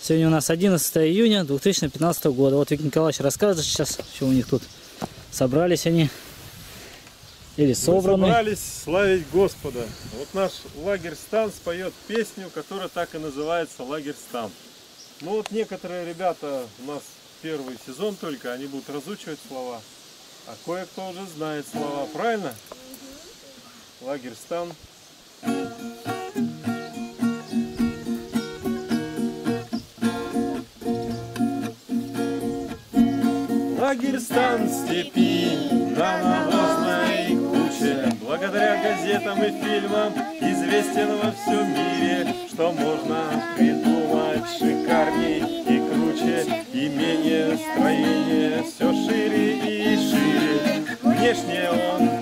Сегодня у нас 11 июня 2015 года. Вот Виктор Николаевич расскажет сейчас, что у них тут собрались они. Или Мы собраны. собрались славить Господа. Вот наш лагерь Стан споет песню, которая так и называется Лагерь Стан. Ну вот некоторые ребята у нас первый сезон только, они будут разучивать слова. А кое-кто уже знает слова, правильно? Лагерь Стан. Лагерь стан степи на навозной куче. Благодаря газетам и фильмам известен во всем мире Что можно придумать шикарней и круче. Имение, строение все шире и шире. Внешне он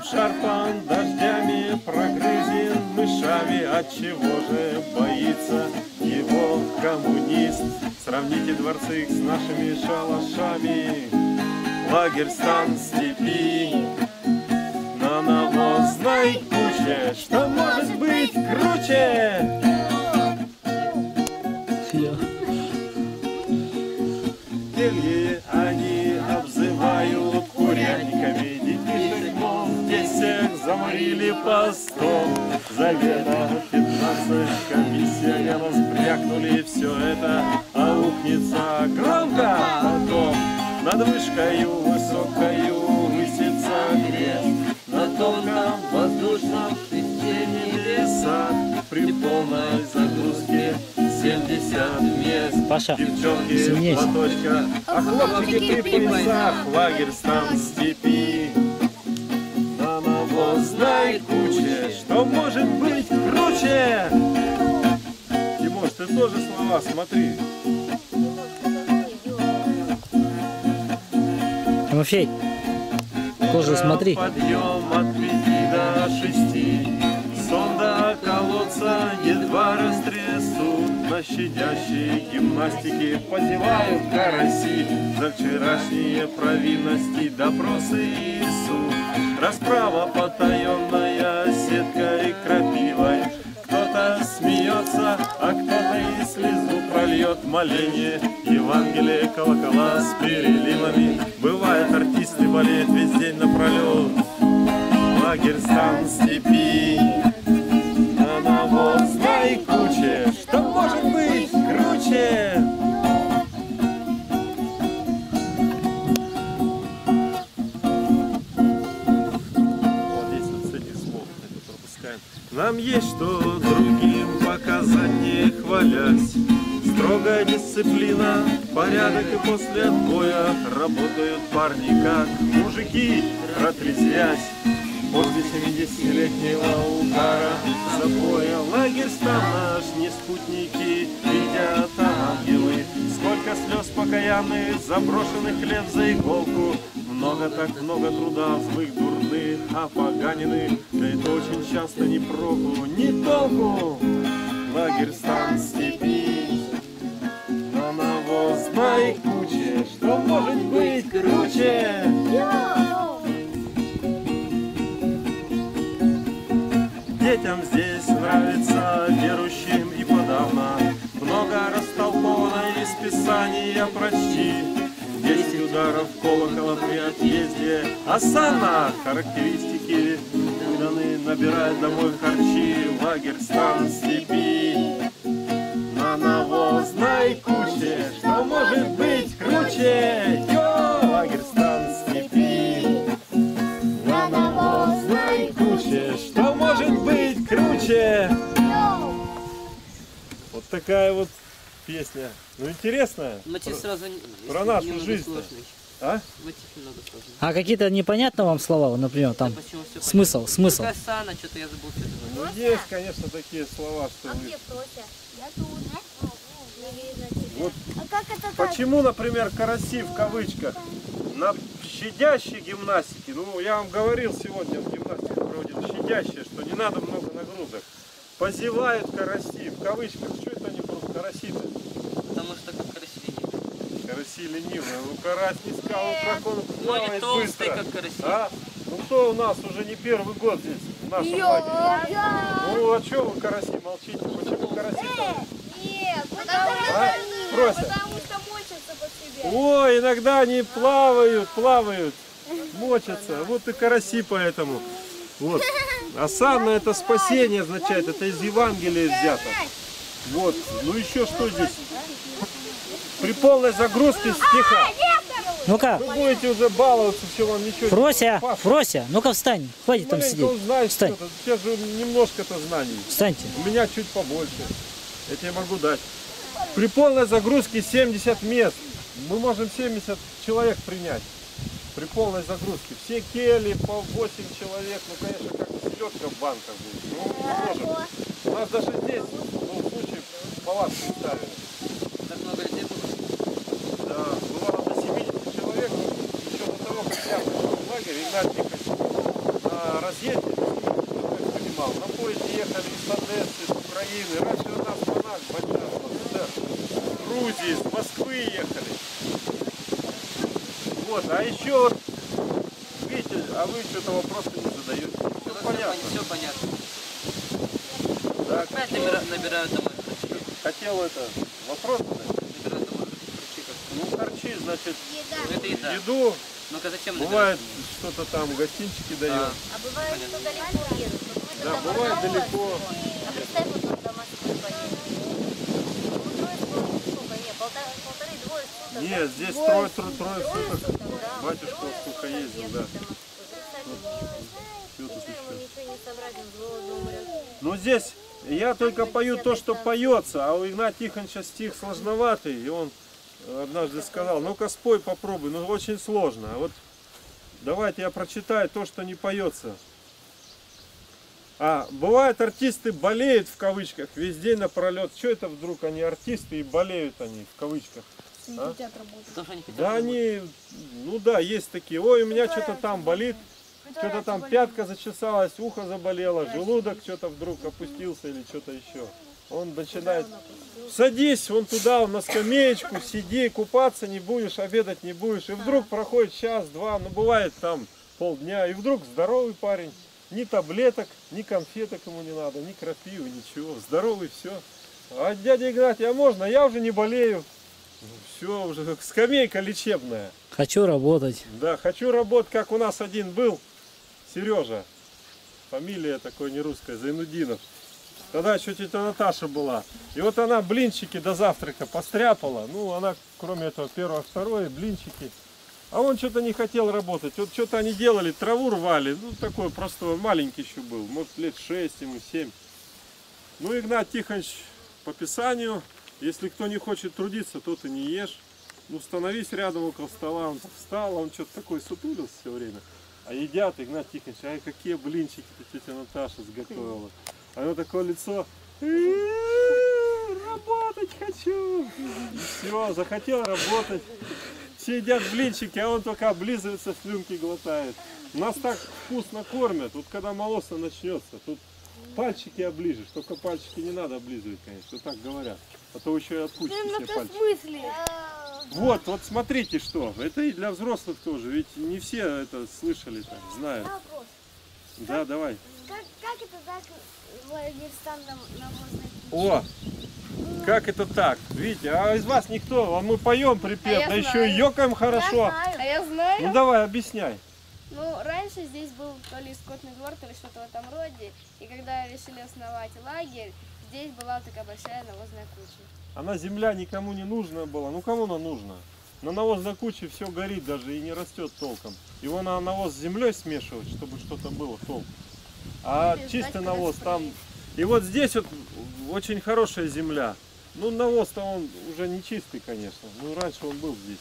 неказист Обшарпан дождями, прогрызен мышами Отчего же боится его коммунист? Сравните дворцы с нашими шалашами Лагерь стан степи На навозной куче Что может быть круче? Заморили постом. Завета 15 комиссионеров брякнули все это Аукнется громко потом. Над вышкою высокою высится крест. На тонком воздушном шесте небесах При полной загрузке 70 мест. Паша, Девчонки сильнее. платочка, а хлопчики при поясах. Лагерь стан степи навозной куче Что может быть круче? Тимош, ты тоже слова смотри. Тимофей, тоже смотри. Подъем от пяти до шести. Сонда колодца едва растрясут. На щадящей гимнастике позевают караси. За вчерашние провинности допросы и суд Расправа потаенная сеткой крапивой Кто-то смеется, а кто-то и слезу прольет моление Евангелие колокола с переливами. Бывает, артисты болеют весь день напролет Лагерь стан степи На навозной куче Что может быть круче? Нам есть что другим показать, не хвалясь. Строгая дисциплина, порядок и после отбоя Работают парни как мужики, протрезвясь После 70-летнего удара забоя Лагерь стал наш, не спутники, видят ангелы Сколько слез покаянных, заброшенных лет за иголку Много так много труда, злых, дурных, опоганенных Да это очень часто не проку, не толку. Лагерь стан степи на навозной куче. Что может быть круче? Детям здесь нравится, верующим и подавно. Много растолковано из Писания прочти ударов колокола при отъезде Осана характеристики выданы Набирает домой харчи Лагерь стан степи На навозной куче Что может быть круче? Йо! Лагерь стан степи на навозной куче Что может быть круче? Вот такая вот песня. Ну интересная. Мотив Про- сразу про нашу сложный. А? А какие-то непонятно вам слова, например, там Да смысл, понятно? смысл. Сана, что-то я забыл. что это Ну есть, конечно, такие слова, что А вы... тебя. Вот А как это так? Почему, например, караси в кавычках на щадящей гимнастике, ну я вам говорил сегодня в гимнастике проводил, щадящая, что не надо много нагрузок. Позевают караси в кавычках. Что это они просто караси-то? Потому что как красивее. Караси ленивые. Ну карась не сказал, как он Ну или плавает толстый, быстро. как караси. А? Ну кто у нас уже не первый год здесь в нашем лагере. Ну, а что вы, караси, молчите? Почему караси? Нет, потому А? Потому что мочатся по себе. Ой, иногда они плавают, плавают, мочатся. Вот и караси поэтому. Вот. Осанна это спасение означает, это из Евангелия взято. Вот. Ну еще что здесь? При полной загрузке стиха Ну-ка, вы будете уже баловаться, все вам ничего не Фрося, Паша, Фрося, ну-ка встань. Хватит там сидеть. знает Встань. Сейчас же немножко-то знаний. Встаньте. У меня чуть побольше. Я тебе могу дать. При полной загрузке 70 мест. Мы можем 70 человек принять. При полной загрузке. Все кели по 8 человек. Ну, конечно, как селедка в банках будет. Ну, не можем. У нас даже здесь, ну, в случае, палатку ставили. Так много людей было. Да, бывало до 70 человек. Еще до того, как я пришел в лагерь, Игнат Николаевич на разъезде понимал. На поезде ехали из Одессы, из Украины. Раньше у нас монах большой, офицер. С Грузии, из Москвы ехали. Вот, а еще вот, видите, а вы что-то вопросы не задаете. Понятно. Все понятно. Так, Опять набира- набирают домой харчи. хотел это, вопрос задать? Набирают домой харчи. как. Ну, харчи, значит, Ну, это еда. еду, Ну-ка зачем бывает что-то там, гостинчики дает. А, А бывает, что далеко едут. Да, бывает далеко. А представь, вот он до Москвы поедет. Трое суток, сколько? Нет, полтора- полторы-двое суток. Нет, да? здесь трое, трое, трое Трое суток. суток, да. Батюшка сколько ездил, да. до Москвы. Представь, Всё тут Ничего ему еще. ничего не собрать, он с голоду умрет. Но здесь я только пою то, что поется, а у Игната Тихоновича стих сложноватый, и он однажды сказал, ну-ка спой, попробуй, ну очень сложно. А вот давайте я прочитаю то, что не поется. А, бывает артисты болеют в кавычках весь день напролет. Что это вдруг они артисты и болеют они в кавычках? А? Потому что они хотят Да работать. они, ну да, есть такие. Ой, у меня что-то там болит, что-то там пятка зачесалась, ухо заболело, желудок что-то вдруг опустился или что-то еще. Он начинает, садись вон туда, на скамеечку, сиди, купаться не будешь, обедать не будешь. И вдруг проходит час-два, ну бывает там полдня, и вдруг здоровый парень, ни таблеток, ни конфеток ему не надо, ни крапивы, ничего, здоровый, все. А дядя Игнатий, а можно? Я уже не болею. Все, уже скамейка лечебная. Хочу работать. Да, хочу работать, как у нас один был, Сережа. Фамилия такой не русская, Зайнудинов. Тогда еще тетя Наташа была. И вот она блинчики до завтрака постряпала. Ну, она, кроме этого, первое, второе, блинчики. А он что-то не хотел работать. Вот что-то они делали, траву рвали. Ну, такой просто маленький еще был. Может, лет 6 ему, 7. Ну, Игнат Тихонович по Писанию, если кто не хочет трудиться, тот и не ешь. Ну, становись рядом около стола, он встал, он что-то такой сутулился все время. А едят, Игнат Тихонович, ай, какие блинчики-то тетя Наташа сготовила. А него такое лицо, «Э, работать хочу. Все, захотел работать. Все едят блинчики, а он только облизывается, слюнки глотает. Нас так вкусно кормят, вот когда молоса начнется, тут пальчики оближешь, только пальчики не надо облизывать, конечно, так говорят. А то еще и откусите Ну, все пальчики. смысле? Вот, вот смотрите что, это и для взрослых тоже, ведь не все это слышали, там, знают. Вопрос. Да, давай. Как, как это так Владимирстан навозный О, как это так? Видите, а из вас никто, а мы поем припев, А я да еще знаю. и ёкаем хорошо. А я знаю. Ну давай, объясняй. Ну, раньше здесь был то ли скотный двор, то ли что-то в этом роде. И когда решили основать лагерь, здесь была такая большая навозная куча. Она земля никому не нужна была. Ну кому она нужна? На навозной куче все горит даже и не растет толком. Его надо навоз с землей смешивать, чтобы что-то было толк. А Или чистый ждать, навоз там. И вот здесь вот очень хорошая земля. Ну навоз-то он уже не чистый, конечно. Ну раньше он был здесь.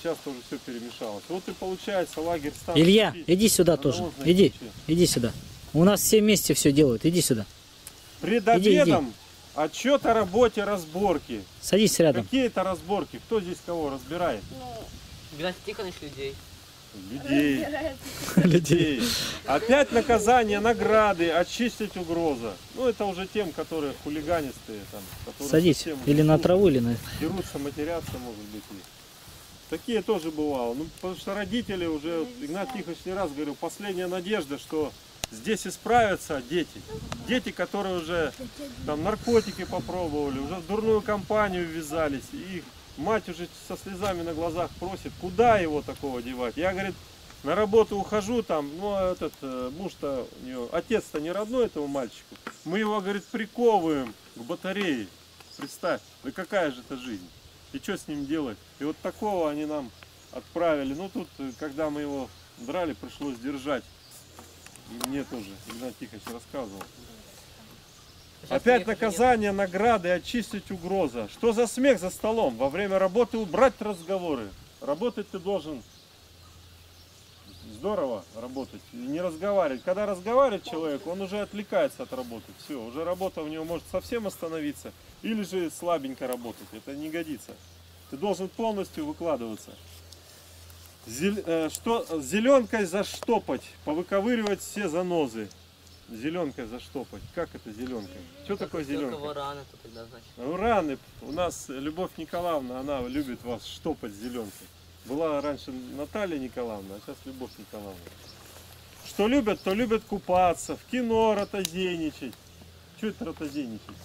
Сейчас тоже все перемешалось. Вот и получается лагерь стал. Илья, иди сюда на тоже. Иди, куче. иди сюда. У нас все вместе все делают. Иди сюда. Пред Иди, отчет о работе разборки. Садись рядом. Какие это разборки? Кто здесь кого разбирает? Ну, Игнат Тихонович людей. Людей. Людей. Опять наказание, награды, очистить угроза. Ну, это уже тем, которые хулиганистые, там, которые Садись. Или на траву, или на... Дерутся, матерятся, может быть. и. Такие тоже бывало. Ну, потому что родители уже, вот Игнат Тихонович не раз говорил, последняя надежда, что здесь исправятся дети. Дети, которые уже там наркотики попробовали, уже в дурную компанию ввязались. И мать уже со слезами на глазах просит, куда его такого девать. Я, говорит, на работу ухожу там, ну а этот э, муж-то у нее, отец-то не родной этому мальчику. Мы его, говорит, приковываем к батарее. Представь, да какая же это жизнь? И что с ним делать? И вот такого они нам отправили. Ну тут, э, когда мы его драли, пришлось держать. И мне тоже, Игнат Тихонович рассказывал. Сейчас Опять наказание, награды, очистить угроза. Что за смех за столом? Во время работы убрать разговоры. Работать ты должен здорово работать не разговаривать. Когда разговаривает человек, он уже отвлекается от работы. Все, уже работа у него может совсем остановиться или же слабенько работать. Это не годится. Ты должен полностью выкладываться. Э, что зеленкой заштопать, повыковыривать все занозы. Зеленкой заштопать. Как это зеленкой? Что такое зеленка? вараны, то тогда значит. Ну, раны. У нас Любовь Николаевна, она любит вас штопать зеленкой. Была раньше Наталья Николаевна, а сейчас Любовь Николаевна. Что любят, то любят купаться, в кино ротозейничать. Что это ротозейничать?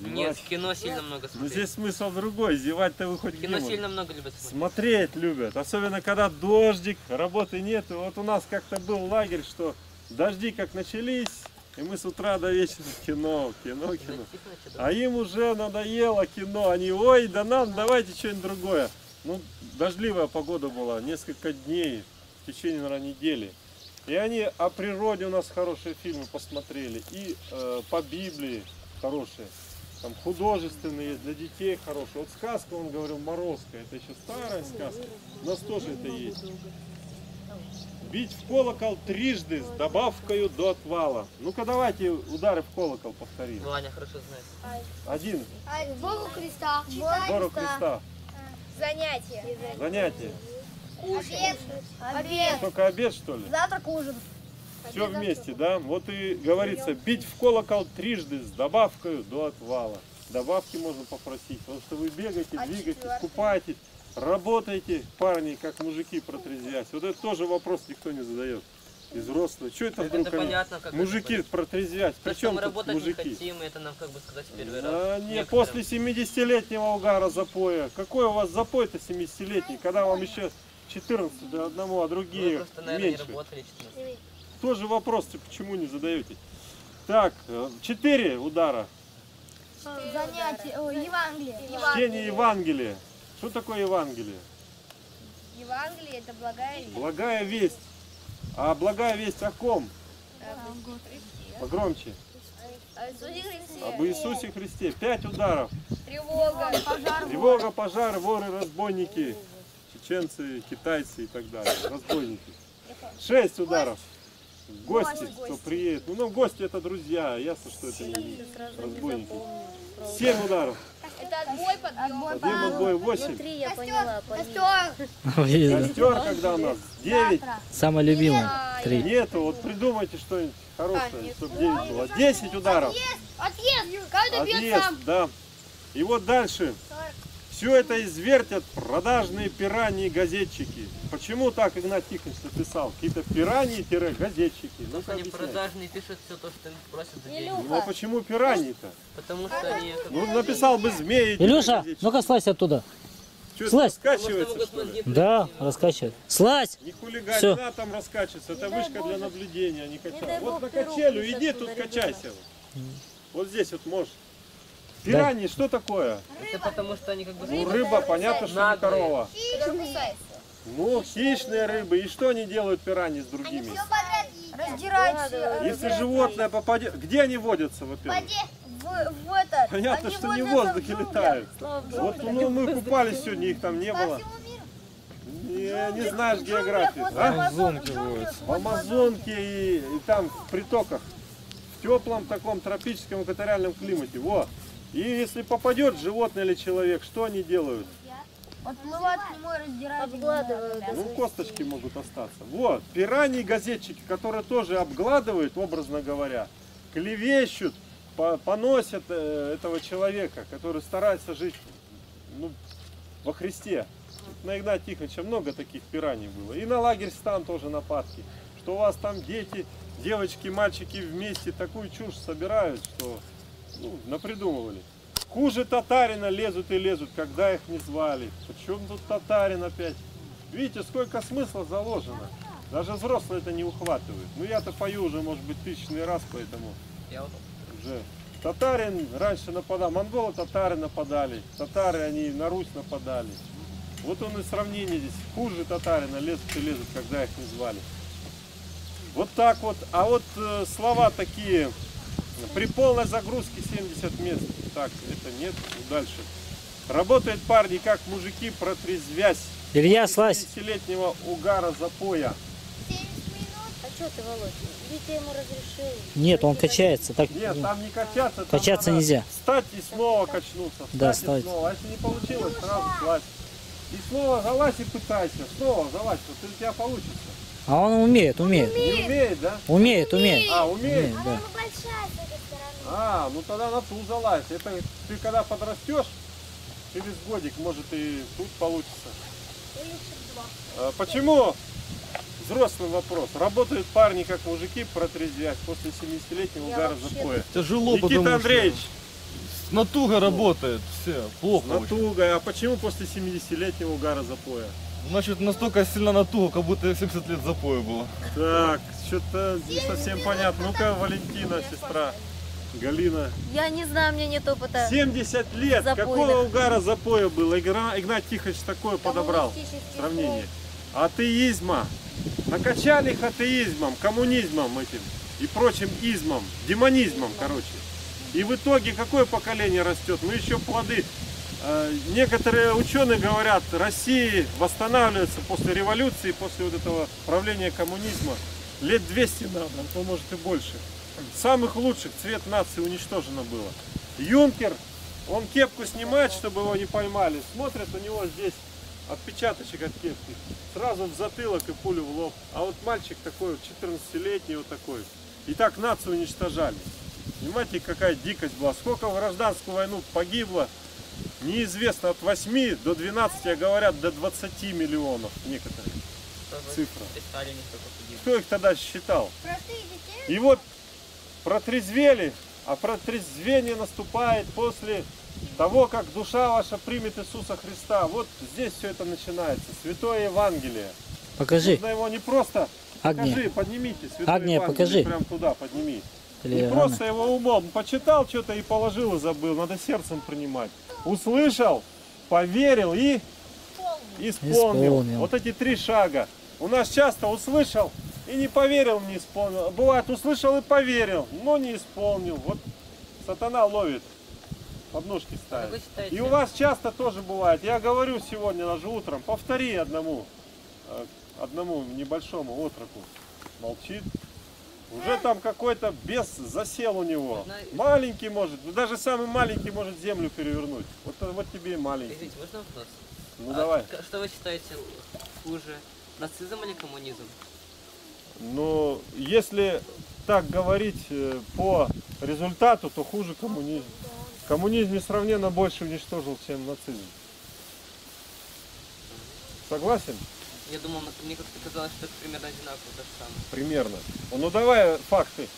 Нет, кино сильно много Ну смотреть. здесь смысл другой, зевать-то вы хоть где кино можете. сильно много любят смотреть. Смотреть любят, особенно когда дождик, работы нет. И Вот у нас как-то был лагерь, что дожди как начались, и мы с утра до вечера кино, кино, кино. А им уже надоело кино. Они, ой, да нам давайте что-нибудь другое. Ну, дождливая погода была, несколько дней, в течение, наверное, недели. И они о природе у нас хорошие фильмы посмотрели. И э, по Библии хорошие. Там художественные есть, для детей хорошие. Вот сказка, он говорил, Морозко, это еще старая сказка. У нас тоже это есть. Бить в колокол трижды с добавкою до отвала. Ну-ка давайте удары в колокол повторим. Ваня хорошо знает. Один. Богу Христа. Гору Христа. Занятие. Занятие. Обед. Обед. Только обед, что ли? Завтрак, ужин. Все вместе, да? Вот и говорится, бить в колокол трижды с добавкой до отвала. Добавки можно попросить, потому что вы бегаете, А двигаетесь, четвертый? купаетесь, работаете, парни, как мужики протрезвясь. Вот это тоже вопрос никто не задает. Из взрослых. Что это Это вдруг они- понятно, как мужики это что Причем мы работать мужики? не хотим, это нам, как бы сказать, в первый раз. А, не, после 70-летнего угара запоя. Какой у вас запой-то 70-летний, когда вам еще 14 до одному, а другие просто, наверное, не меньше? работали 14. Тоже вопрос, почему не задаете? Так, 4 удара. Занятие. Ой, Евангелие. Чтение Евангелия. Что такое Евангелие? Евангелие это благая весть. Благая весть. А благая весть о ком? Погромче. О. Об Иисусе Христе. Пять ударов. Тревога. Пожар. Тревога, пожар, воры, разбойники. Чеченцы, китайцы и так далее. Разбойники. Шесть ударов. Гости, кто приедет. Ну, ну, гости это друзья. Ясно, что это не разбойники. Семь ударов. Это отбой, подъем. Один отбой. Восемь. Три я поняла. Костер. Костер, когда у нас? Девять. Самое любимое. Три. Нету. Вот придумайте что-нибудь хорошее, чтобы девять было. Десять ударов. Отъезд. Каждый бьет Отъезд, сам. да. И вот дальше. Все это извертят продажные пираньи-газетчики. Почему так Игнат Тихонович написал? Какие-то пираньи-газетчики. Ну, они продажные пишут все то, что им просят за деньги. Ну а почему пираньи-то? Потому что они Ну написал бы змеи. Илюша, ну-ка слазь оттуда. Что слазь. Раскачивается, что ли? Да, раскачивай. Слазь! Не хулигань, не надо там раскачиваться. Это вышка для наблюдения, а не качай. Вот на качелю, иди тут качайся. Вот здесь вот можешь. Пираньи, что такое? Это потому что они как бы... Ну, рыба, понятно, что не корова. Ну, хищные рыбы. И что они делают пираньи с другими? Раздирать. Если животное попадет... Где они водятся, во-первых? В, в этот. Понятно, Они что не в водятся воздухе летают. Вот ну, мы купались сегодня, их там не По было. Не, не знаешь географии, а? Амазонки В Амазонке и, и там в притоках. В теплом таком тропическом экваториальном климате. Вот. И если попадет животное или человек, что они делают? Подплывают к нему и раздирают. Обгладывают. Ну, косточки могут остаться. Вот, пираньи газетчики, которые тоже обгладывают, образно говоря, клевещут, по- поносят э, этого человека, который старается жить ну, во Христе. На Игната Тихоновича много таких пираний было. И на лагерь стан тоже нападки. Что у вас там дети девочки, мальчики вместе такую чушь собирают, что ну, напридумывали. Хуже татарина лезут и лезут, когда их не звали. Почему тут татарин опять? Видите, сколько смысла заложено. Даже взрослые это не ухватывают. Ну я-то пою уже, может быть, тысячный раз, поэтому Я вот уже. Татарин раньше нападал, монголы татары нападали, татары они на Русь нападали. Вот он и сравнение здесь. Хуже татарина лезут и лезут, когда их не звали. Вот так вот. А вот э, слова такие. При полной загрузке 70 мест. Так, это нет. Ну, дальше. Работают парни как мужики, протрезвясь. Илья, слазь. 70-летнего угара запоя. 70 минут? А что ты, Володь? Витя ему разрешил. Нет, он качается. Так, Нет, там не качаться. там Качаться надо нельзя. Встать и снова качнуться. Встать Да, и встать. снова. А если не получилось, сразу слазь. И снова залазь и пытайся. Снова залазь. Вот у тебя получится. А он умеет, умеет. Не умеет, да? Умеет, умеет. А, умеет? Умеет, да. большая с этой стороны. А, ну тогда на ту залазь. Это ты когда подрастешь, через годик, может и тут получится. А, почему? Взрослый вопрос. Работают парни как мужики, протрезвясь после 70-летнего Я удара вообще запоя. Тяжело, Никита потому Андреевич, что натуга работает, все, плохо очень. натуга. А почему после 70-летнего удара запоя? Значит, настолько сильно натуга, как будто 70 лет запоя было. Так, что-то не совсем понятно. Ну-ка, Валентина, сестра, Галина. Я не знаю, у меня нет опыта. 70 лет. Запойных. Какого угара запоя было? Игра- Игнат Тихович такое подобрал. Сравнение. Атеизма. Накачали их атеизмом, коммунизмом этим и прочим измом, демонизмом, короче. И в итоге какое поколение растет? Ну еще плоды. Э, Некоторые ученые говорят, Россия восстанавливается после революции, после вот этого правления коммунизма. Лет 200 надо, а то может и больше. Самых лучших цвет нации уничтожено было. Юнкер, он кепку снимает, чтобы его не поймали. Смотрят, у него здесь отпечаточек от кепки. Сразу в затылок и пулю в лоб. А вот мальчик такой, вот 14-летний вот такой. И так нацию уничтожали. Понимаете, какая дикость была. Сколько в гражданскую войну погибло, неизвестно, от 8 до 12, а говорят, до 20 миллионов некоторые. Цифра. Кто их тогда считал? И вот протрезвели, а протрезвение наступает после того, как душа ваша примет Иисуса Христа. Вот здесь все это начинается. Святое Евангелие. Покажи. Нужно его не просто... Агния. Покажи, поднимите. Святое Агния, Евангелие. покажи. Прям туда подними. Или Не рано. просто его умом. Почитал что-то и положил и забыл. Надо сердцем принимать. Услышал, поверил и исполнил. Исполнил. Вот эти три шага. У нас часто услышал и не поверил, не исполнил. Бывает, услышал и поверил, но не исполнил. Вот сатана ловит, подножки ставит. И у вас часто тоже бывает. Я говорю сегодня даже утром, повтори одному, э, одному небольшому отроку. Молчит. Уже там какой-то бес засел у него. Маленький может, ну даже самый маленький может землю перевернуть. Вот, вот тебе и маленький. Извините, можно вопрос? Ну А давай. Что вы считаете хуже, нацизм или коммунизм? Но если так говорить э, по результату, то хуже коммунизм. Коммунизм несравненно больше уничтожил, чем нацизм. Согласен? Я думал, мне как-то казалось, что это примерно одинаково, то же самое. Примерно. Ну давай факты.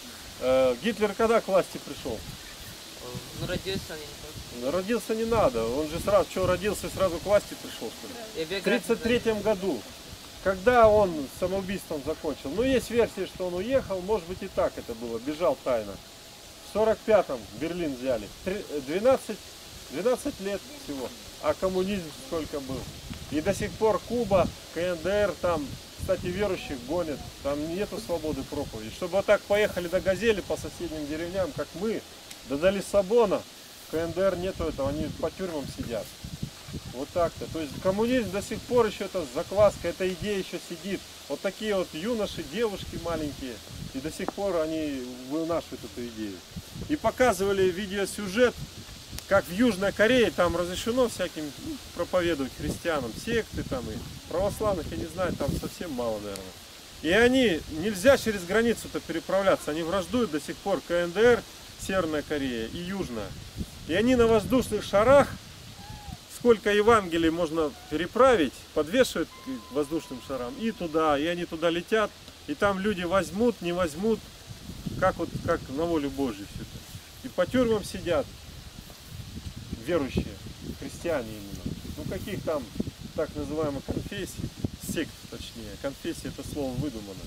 Э, Гитлер когда к власти пришел? Э, Ну, родился они не помню. Родился не надо. Он же сразу, что родился, сразу к власти пришел, что ли? В биографию 1933 году. Когда он самоубийством закончил. Ну, есть версия, что он уехал, может быть и так это было, бежал тайно. В 45-м Берлин взяли. Три- 12, 12 лет всего. А коммунизм сколько был. И до сих пор Куба, КНДР там, кстати, верующих гонят. Там нету свободы проповеди. Чтобы вот так поехали до Газели по соседним деревням, как мы, да до Лиссабона, КНДР нету этого, они по тюрьмам сидят. Вот так-то. То есть коммунизм до сих пор еще это закваска, эта идея еще сидит. Вот такие вот юноши, девушки маленькие, и до сих пор они вынашивают эту идею. И показывали видеосюжет, как в Южной Корее там разрешено всяким ну, проповедовать христианам, секты там и православных, я не знаю, там совсем мало, наверное. И они, нельзя через границу-то переправляться, они враждуют до сих пор КНДР, Северная Корея и Южная. И они на воздушных шарах сколько Евангелий можно переправить, подвешивают к воздушным шарам и туда, и они туда летят, И там люди возьмут, не возьмут, как вот как на волю Божью все это. И по тюрьмам сидят верующие, христиане именно. Ну каких там так называемых конфессий, сект точнее. Конфессия это слово выдумано.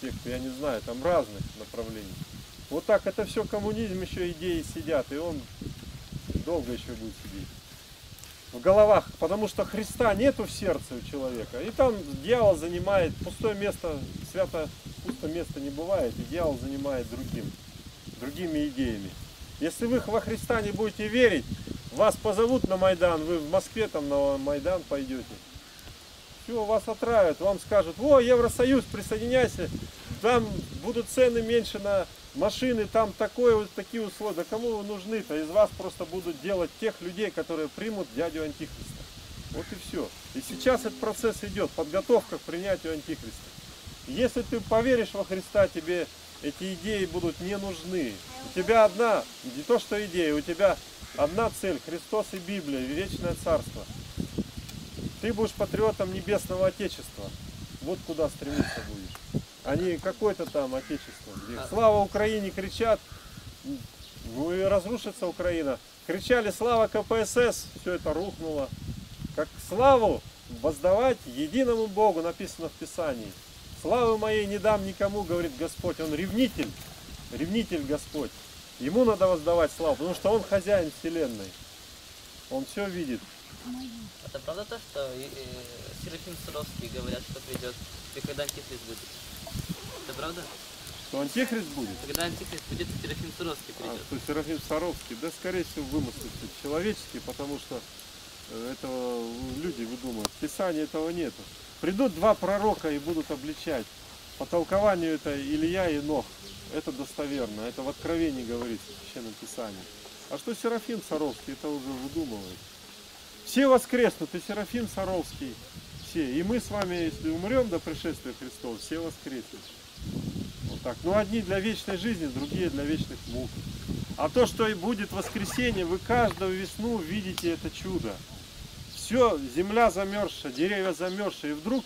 Секты, я не знаю, там разных направлений. Вот так это все коммунизм еще идеи сидят, и он долго еще будет сидеть. В головах, потому что Христа нету в сердце у человека. И там дьявол занимает пустое место, свято пусто место не бывает, и дьявол занимает другим, другими идеями. Если вы во Христа не будете верить, вас позовут на Майдан, вы в Москве там на Майдан пойдете. Все, вас отравят, вам скажут, о, Евросоюз, присоединяйся, там будут цены меньше на машины, там такое, вот такие условия. Да кому вы нужны-то? Из вас просто будут делать тех людей, которые примут дядю Антихриста. Вот и все. И сейчас этот процесс идет, подготовка к принятию Антихриста. Если ты поверишь во Христа, тебе эти идеи будут не нужны. У тебя одна, не то что идея, у тебя одна цель, Христос и Библия, вечное царство. Ты будешь патриотом небесного Отечества. Вот куда стремиться будешь. А не какое-то там Отечество. Где слава Украине кричат, ну и разрушится Украина. Кричали слава КПСС, все это рухнуло. Как славу воздавать единому Богу, написано в Писании. Славы моей не дам никому, говорит Господь. Он ревнитель, ревнитель Господь. Ему надо воздавать славу, потому что он хозяин вселенной. Он все видит. Это правда то, что э, Серафим Саровский говорят, что придет, и когда антихрист будет? Это правда? Что антихрист будет? Когда антихрист будет, Серафим Саровский А, придет. что Серафим Саровский, да, скорее всего, вымыслы всё человеческие, потому что э, этого люди выдумывают. В Писании этого нету. Придут два пророка и будут обличать. По толкованию это Илья и Нох. Это достоверно. Это в Откровении говорится в Священном Писании. А что Серафим Саровский, это уже выдумывает. Все воскреснут, и Серафим Саровский, все. И мы с вами, если умрем до пришествия Христова, все воскреснут. Вот так. Ну, одни для вечной жизни, другие для вечных мук. А то, что и будет воскресенье, вы каждую весну видите это чудо. Все, земля замерзшая, деревья замерзшие, и вдруг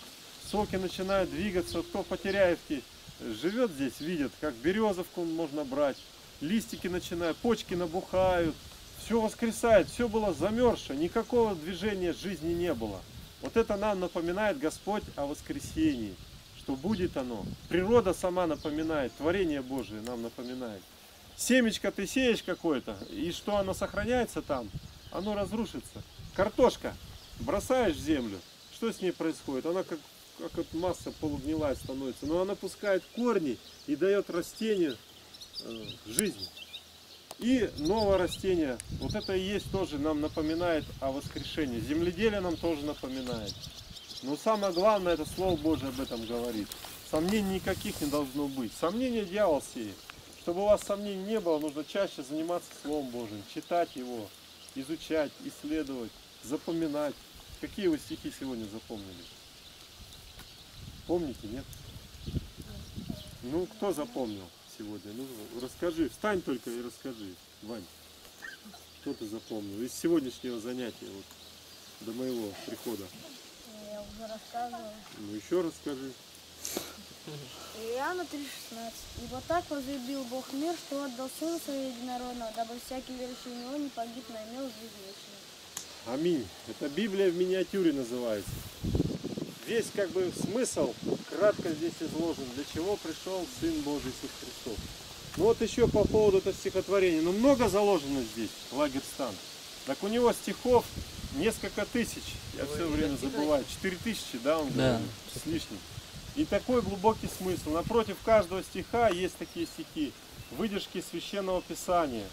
соки начинают двигаться. Кто по Теряевке живет здесь, видит, как березовку можно брать, листики начинают, почки набухают, все воскресает, все было замерзшее, никакого движения жизни не было. Вот это нам напоминает Господь о воскресении, что будет оно. Природа сама напоминает, творение Божие нам напоминает. Семечко ты сеешь какое-то, и что оно сохраняется там, оно разрушится. Картошка бросаешь в землю, что с ней происходит? Она как, как вот масса полугнилая становится, но она пускает корни и дает растению э, жизнь. И новое растение, вот это и есть тоже нам напоминает о воскрешении. Земледелие нам тоже напоминает. Но самое главное, это Слово Божие об этом говорит. Сомнений никаких не должно быть. Сомнения дьявол сеет. Чтобы у вас сомнений не было, нужно чаще заниматься Словом Божьим, читать его, изучать, исследовать, запоминать. Какие вы стихи сегодня запомнили? Помните, нет? Ну, кто запомнил сегодня? Ну, расскажи, встань только и расскажи, Вань. Что ты запомнил из сегодняшнего занятия, вот, до моего прихода? Я уже рассказывала. Ну, еще расскажи. Иоанна 3,16. «Ибо так возлюбил Бог мир, что отдал Сына Своего Единородного, дабы всякий верующий в Него не погиб, но имел жизнь вечную». Аминь. Это Библия в миниатюре называется. Весь как бы смысл кратко здесь изложен, для чего пришел Сын Божий Иисус Христос. Ну вот еще по поводу этого стихотворения. Ну много заложено здесь, Лагерстан. Так у него стихов несколько тысяч. Я все время забываю. Четыре тысячи, да, он Да. говорит, с лишним. И такой глубокий смысл. Напротив каждого стиха есть такие стихи. Выдержки священного писания.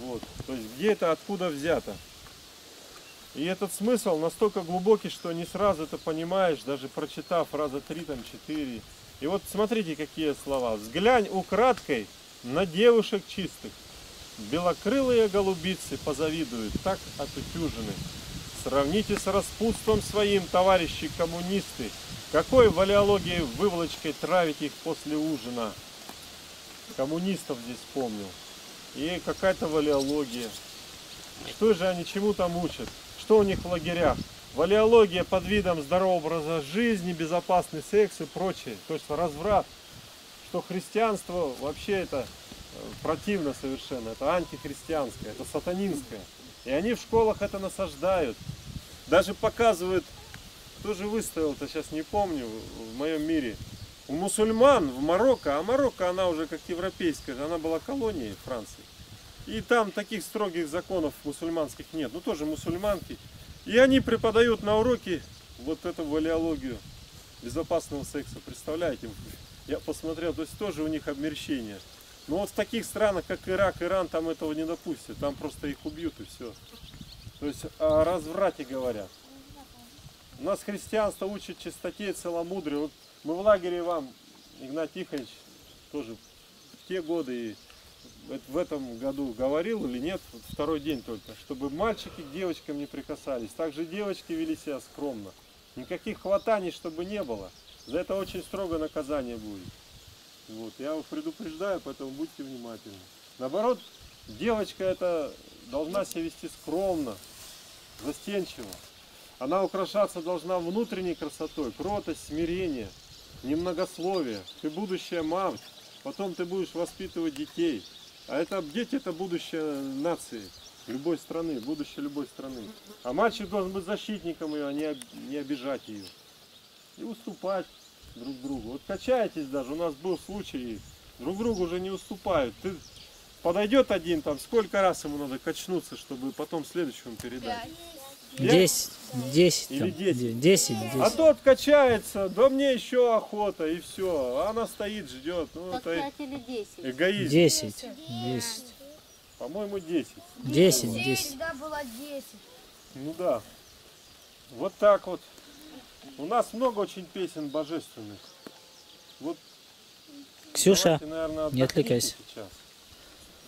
Вот. То есть где это, откуда взято. И этот смысл настолько глубокий, что не сразу это понимаешь, даже прочитав раза три, там, четыре. И вот смотрите, какие слова. «Взглянь украдкой на девушек чистых. Белокрылые голубицы позавидуют, так отутюжены. Сравните с распутством своим, товарищи коммунисты. Какой валеологией выволочкой травите их после ужина?» Коммунистов здесь вспомнил. И какая-то валеология. Что же они чему там учат? Что у них в лагерях? валиология под видом здорового образа жизни, безопасный секс и прочее. То есть разврат. Что христианство вообще это э, противно совершенно. Это антихристианское, это сатанинское. И они в школах это насаждают. Даже показывают, кто же выставил-то, сейчас не помню, в моем мире. У мусульман в Марокко, а Марокко она уже как европейская, она была колонией Франции. И там таких строгих законов мусульманских нет. Ну тоже мусульманки. И они преподают на уроке вот эту валиологию безопасного секса. Представляете? Я посмотрел, то есть тоже у них обмерщение. Но вот в таких странах, как Ирак, Иран, там этого не допустят. Там просто их убьют и все. То есть о разврате говорят. У нас христианство учит чистоте и целомудрию. Вот мы в лагере вам, Игнат Тихонович, тоже в те годы и в этом году говорил или нет, второй день только, чтобы мальчики к девочкам не прикасались. Также девочки вели себя скромно. Никаких хватаний, чтобы не было. За это очень строго наказание будет. Вот, я вас предупреждаю, поэтому будьте внимательны. Наоборот, девочка это должна себя вести скромно, застенчиво. Она украшаться должна внутренней красотой, кротость, смирение, немногословие. Ты будущая мать, потом ты будешь воспитывать детей. А это дети это будущее нации, любой страны, будущее любой страны. А мальчик должен быть защитником ее, а не, об- не обижать ее. И уступать друг другу. Вот качаетесь даже, у нас был случай, друг другу уже не уступают. Ты подойдет один, там сколько раз ему надо качнуться, чтобы потом следующему передать. Пять? 10, 10, Или там, 10? 10, А 10. тот качается, да мне еще охота, и все. А она стоит, ждет. Ну, Так это 5 или 10. эгоизм. 10, 10, По-моему, 10. 10, 10. Всегда было 10. Ну да. Вот так вот. У нас много очень песен божественных. Вот Ксюша, давайте, наверное, не отвлекайся. сейчас.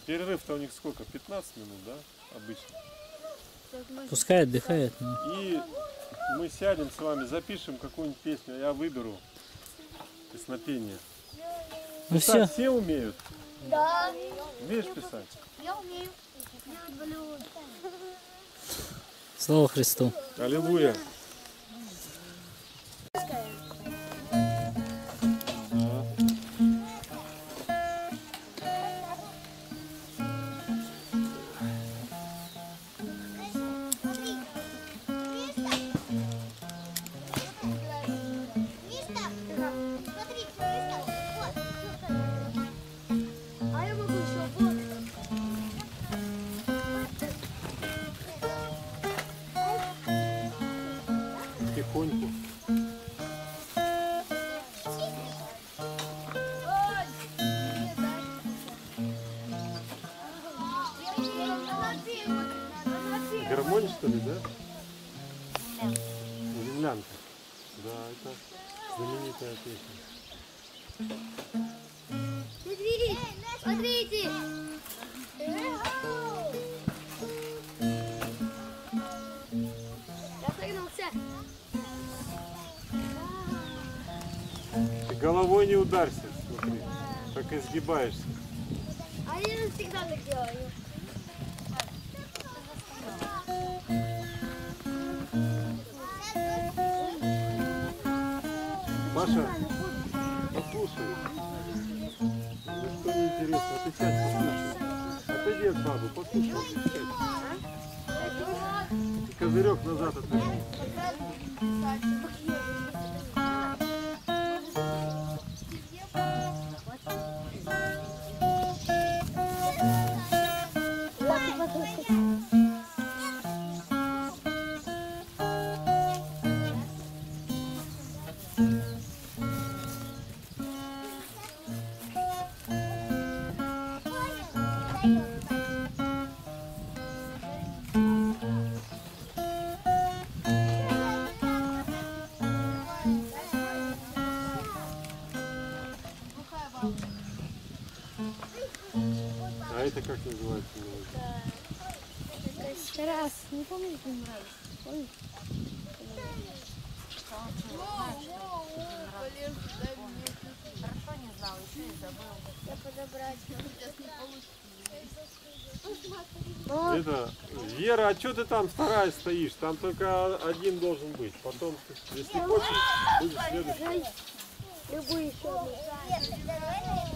Перерыв-то у них сколько? 15 минут, да? Обычно. Пускай отдыхает. ну. И мы сядем с вами, запишем какую-нибудь песню, я выберу песнопение. Ну Писать все, все умеют? Да, Умеешь писать? я умею. Слава Христу. Аллилуйя. Смотрите. Я согнулся. Ты головой не ударься, смотри. Так изгибаешься. А я всегда так делаю. Маша, послушай. Ты сядь, послушай. Отойди от бабы, послушай, сядь. И козырек назад отойди. Вера, а что ты там вторая стоишь? Там только один должен быть. Потом, если хочешь, будешь следующий. Любую еще одну.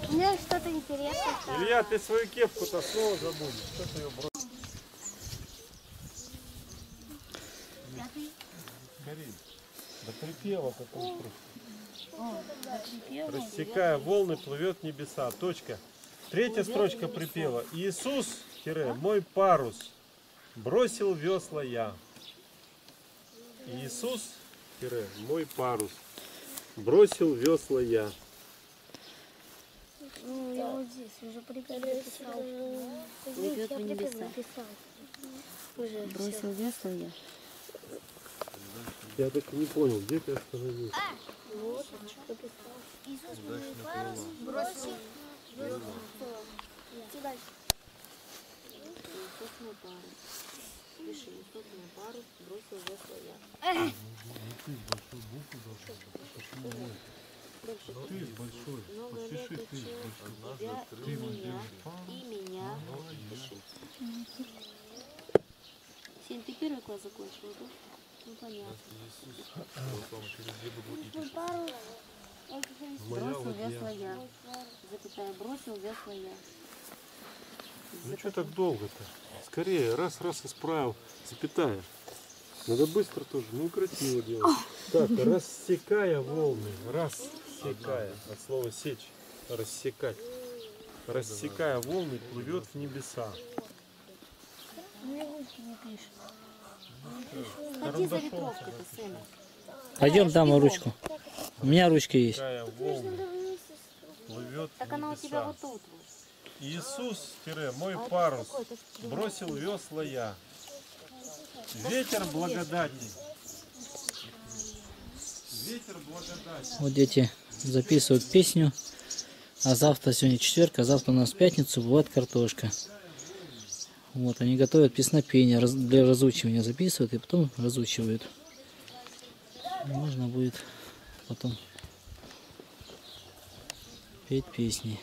У меня что-то интересное. Илья, ты свою кепку-то снова забудешь. Что ты ее бросил? Карин, до припева какой Рассекая волны, плывет небеса. Точка. Третья строчка припева. Иисус, тире, мой парус, бросил весла я. Иисус, мой парус, бросил весла я. Ну, я вот здесь уже припев написал. Здесь я припев написал. Уже Бросил весла я. Я так и не понял, где ты остановился? Иисус мой парус бросил. Иисус мой парус. Пиши, мой парус, бросил весла я. Ты большой. Много лет учил тебя и меня, и меня. Пиши. Сень, ты первый класс закончила, да? Ну, понятно. Бросил весла я. Запятая, бросил весла я. Ну что так долго-то? Скорее, раз-раз исправил. Запятая. Надо быстро тоже, ну красиво делать. Так, рассекая волны. Рассекая. От слова сечь. Рассекать. Рассекая волны, плывет в небеса. Ходи за ветровкой-то, Сэм. Пойдем дам ручку. У меня ручка есть. Рассекая волны, плывет в Так она у тебя вот тут вот. Иисус, тире, мой парус, бросил весла я. Ветер благодати. Ветер благодати. Вот дети записывают песню. А завтра, сегодня четверг, а завтра у нас пятницу бывает картошка. Вот, они готовят песнопение для разучивания, записывают и потом разучивают. Можно будет потом петь песни.